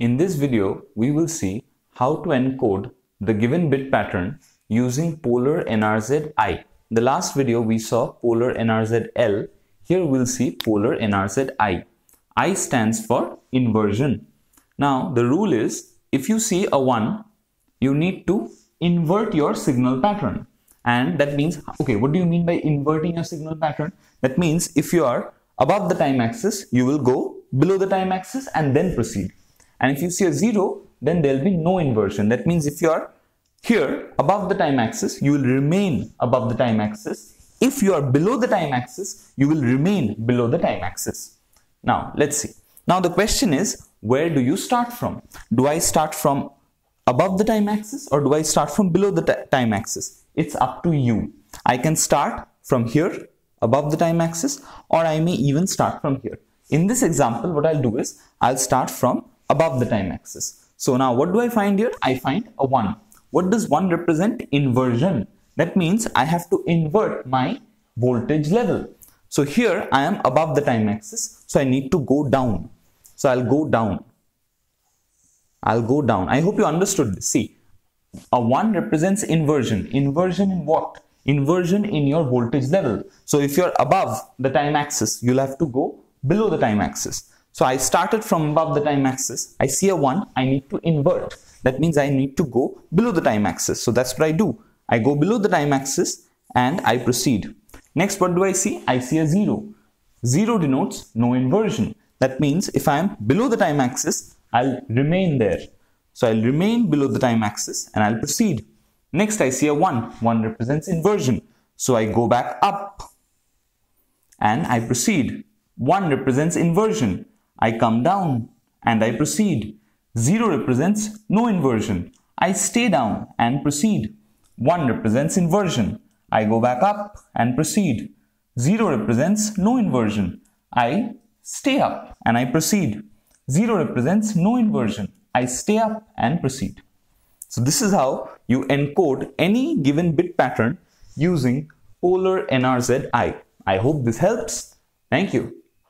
In this video, we will see how to encode the given bit pattern using polar NRZ I. The last video we saw polar NRZ L. Here we'll see polar NRZ I. I stands for inversion. Now the rule is if you see a 1, you need to invert your signal pattern. And that means, okay, what do you mean by inverting your signal pattern? That means if you are above the time axis, you will go below the time axis and then proceed. And if you see a 0, then there will be no inversion. That means if you are here above the time axis, you will remain above the time axis. If you are below the time axis, you will remain below the time axis. Now, let's see. Now, the question is, where do you start from? Do I start from above the time axis or do I start from below the time axis? It's up to you. I can start from here above the time axis or I may even start from here. In this example, what I'll do is I'll start from above the time axis. So now what do I find here? I find a 1. What does 1 represent? Inversion. That means I have to invert my voltage level. So here I am above the time axis. So I need to go down. So I'll go down. I'll go down. I hope you understood this. See, a 1 represents inversion. Inversion in what? Inversion in your voltage level. So if you're above the time axis, you'll have to go below the time axis. So I started from above the time axis. I see a 1, I need to invert. That means I need to go below the time axis. So that's what I do. I go below the time axis and I proceed. Next, what do I see? I see a 0. 0 denotes no inversion. That means if I am below the time axis, I'll remain there. So I'll remain below the time axis and I'll proceed. Next, I see a 1. 1 represents inversion. So I go back up and I proceed. 1 represents inversion. I come down and I proceed. 0 represents no inversion. I stay down and proceed. 1 represents inversion. I go back up and proceed. 0 represents no inversion. I stay up and I proceed. 0 represents no inversion. I stay up and proceed. So this is how you encode any given bit pattern using polar NRZ I. I hope this helps. Thank you.